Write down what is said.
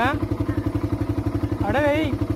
हैं? अरे भाई